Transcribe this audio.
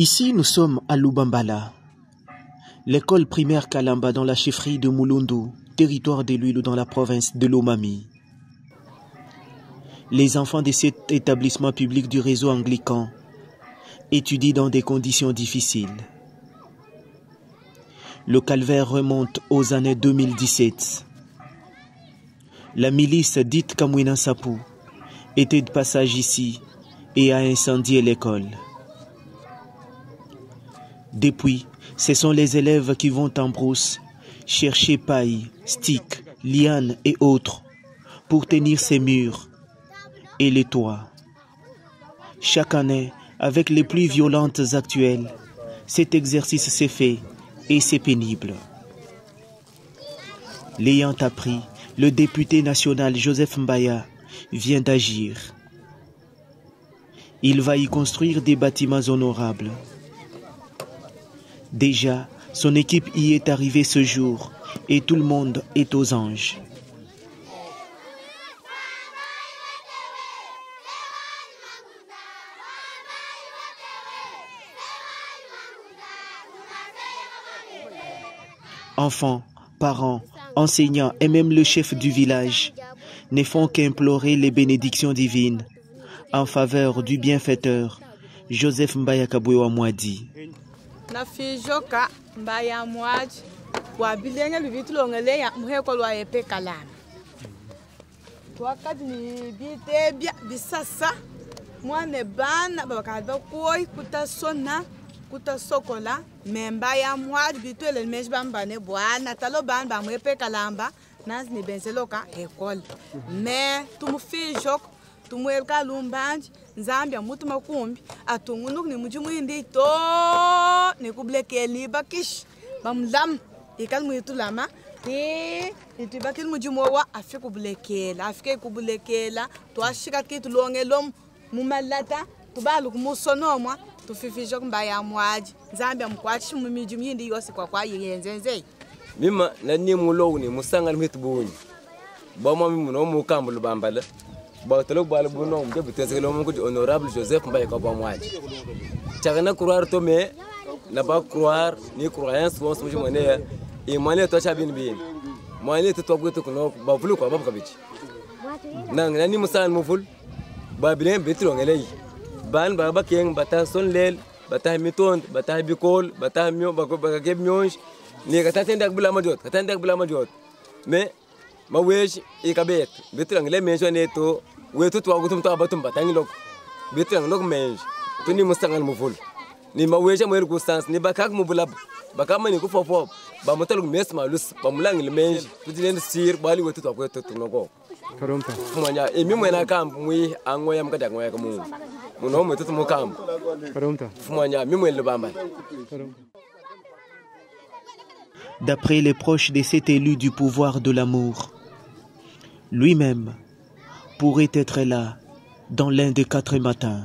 Ici, nous sommes à Lubambala, l'école primaire Kalamba dans la chefferie de Mulundu, territoire de l'huile dans la province de Lomami. Les enfants de cet établissement public du réseau anglican étudient dans des conditions difficiles. Le calvaire remonte aux années 2017. La milice dite Kamwina Sapu était de passage ici et a incendié l'école. Depuis, ce sont les élèves qui vont en brousse chercher paille, sticks, lianes et autres pour tenir ces murs et les toits. Chaque année, avec les pluies violentes actuelles, cet exercice s'est fait et c'est pénible. L'ayant appris, le député national Joseph Mbaya vient d'agir. Il va y construire des bâtiments honorables. Déjà, son équipe y est arrivée ce jour et tout le monde est aux anges. Enfants, parents, enseignants et même le chef du village ne font qu'implorer les bénédictions divines en faveur du bienfaiteur Joseph Mbayakabwewa Mwadi. nafizhoka mbayamwaji wabilenya luvitulonge leya muhekwa lwaye pekalana wakati ni bitebya bisasa. Mwane bana bavakahaliva kuoyi kutasona kutasokola memba ya mwaji bitweleli meji bambane bwana. Talo bana bamwepekalamba nanzi nibenzeloka ekola me tumufizhoko tumwelika lumbanje nzambia mutu makumbi atungunuku nimuji mwindi to nikubulekeli bakishi bamulama ikali mwitu lama e, ti itwibakili muji mowa afikubulekela afike ikubulekela twashika kitulongelomu mumalata tubali kumusonomwa tufifishe kumba yamwaji nzambia mukwachishi mumiji myindi yose kwakwayiyenzenzeyi mima nanimulowu nimusangani mwitubunyi bamwami muno mukambulubambala bagtalo bal buno mje bitesegelo mungu di honorable Joseph Mbaye Kobo Mwaji. Chagana croire to me na ba croire ni croyance wons mje mane e mane to cha bin bin mane to togwe to kuno ba vulu kwa bab kabich nang nani musan muful ba bilen bitro ngelei ban ba ba keng bata son lel bata mitond bata bikol bata myo ba ba keb myonj ni kata tendak bila majot kata tendak bila majot. Me ma wej e ikabet bitro ngele menjo ne to we to to agutum to abatum batang lok betrang nok menj to ni mustangal mu ni ma wej mo ergo stans ni bakak mu bulab bakak mani ku fofo ba mes ba mulang le menj to sir bali we to to ko to to no Karomta. fumanya e mi mo na kam ngoya mu no kam mi mo le bamba. D'après les proches de cet élu du pouvoir de l'amour, lui-même pourrait être là dans l'un des quatre matins.